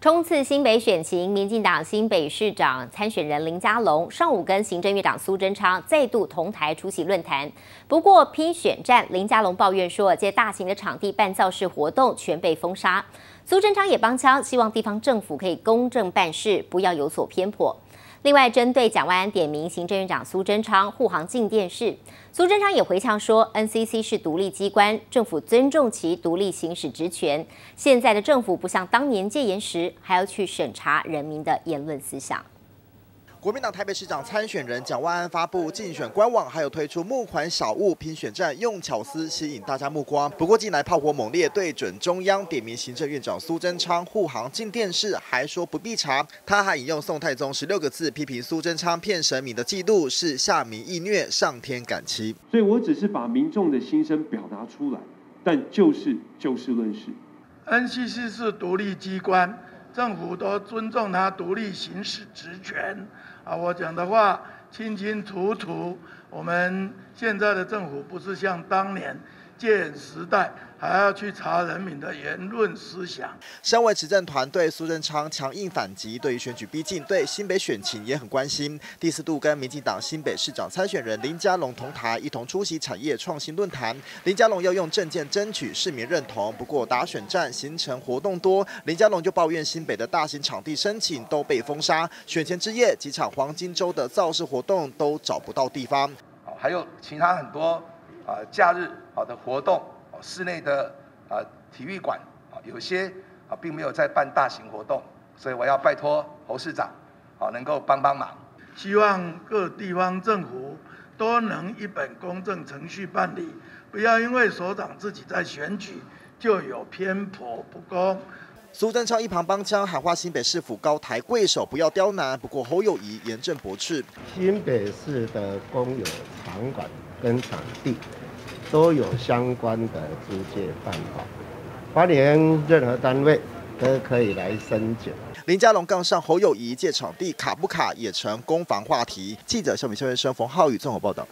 冲刺新北选情，民进党新北市长参选人林佳龙上午跟行政院长苏贞昌再度同台出席论坛。不过拼选战，林佳龙抱怨说，借大型的场地办造势活动全被封杀。苏贞昌也帮腔，希望地方政府可以公正办事，不要有所偏颇。另外，针对蒋万安点名行政院长苏贞昌护航进电视，苏贞昌也回呛说：“NCC 是独立机关，政府尊重其独立行使职权。现在的政府不像当年戒严时，还要去审查人民的言论思想。”国民党台北市长参选人蒋万安发布竞选官网，还有推出募款小物拼选战，用巧思吸引大家目光。不过近来炮火猛烈，对准中央，点名行政院长苏贞昌护航进电视，还说不必查。他还引用宋太宗十六个字，批评苏贞昌骗神明的记录是下民易虐，上天感欺。所以我只是把民众的心声表达出来，但就是就事论事。NCC 是独立机关。政府都尊重他独立行使职权，啊，我讲的话清清楚楚。我们现在的政府不是像当年。建时代还要去查人民的言论思想。身为执政团队，苏贞昌强硬反击，对于选举逼近，对新北选情也很关心。第四度跟民进党新北市长参选人林佳龙同台，一同出席产业创新论坛。林佳龙要用政见争取市民认同，不过打选战行程活动多，林佳龙就抱怨新北的大型场地申请都被封杀，选前之夜几场黄金周的造势活动都找不到地方。还有其他很多。啊，假日好的活动，室内的啊体育馆啊，有些啊并没有在办大型活动，所以我要拜托侯市长，啊能够帮帮忙。希望各地方政府都能一本公正程序办理，不要因为所长自己在选举就有偏颇不公。苏贞昌一旁帮腔喊话新北市府高抬贵手，不要刁难。不过侯友谊严正驳斥，新北市的公有场馆跟场地。都有相关的租借办法，花莲任何单位都可以来申请。林家龙杠上侯友谊借场地卡不卡也成攻防话题。记者肖敏、肖月生冯浩宇综合报道。